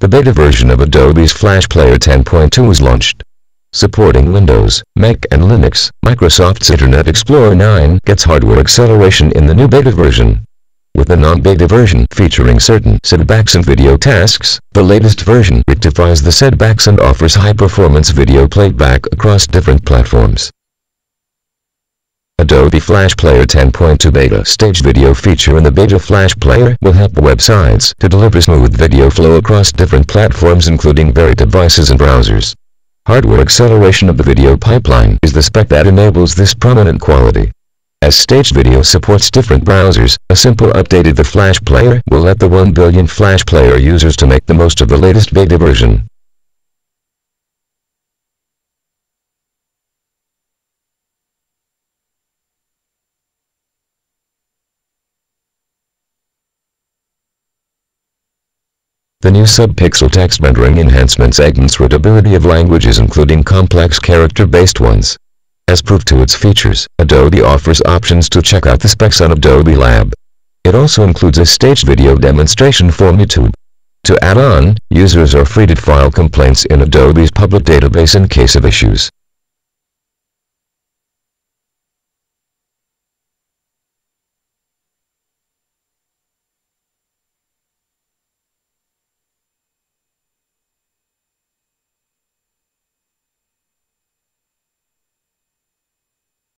the beta version of Adobe's Flash Player 10.2 was launched. Supporting Windows, Mac and Linux, Microsoft's Internet Explorer 9 gets hardware acceleration in the new beta version. With the non-beta version featuring certain setbacks and video tasks, the latest version rectifies the setbacks and offers high-performance video playback across different platforms. Adobe Flash Player 10.2 Beta Stage Video feature in the Beta Flash Player will help websites to deliver smooth video flow across different platforms including varied devices and browsers. Hardware acceleration of the video pipeline is the spec that enables this prominent quality. As Stage Video supports different browsers, a simple update of the Flash Player will let the 1 billion Flash Player users to make the most of the latest beta version. The new subpixel text rendering enhancements augments readability of languages including complex character-based ones. As proof to its features, Adobe offers options to check out the specs on Adobe Lab. It also includes a staged video demonstration for YouTube. To add on, users are free to file complaints in Adobe's public database in case of issues.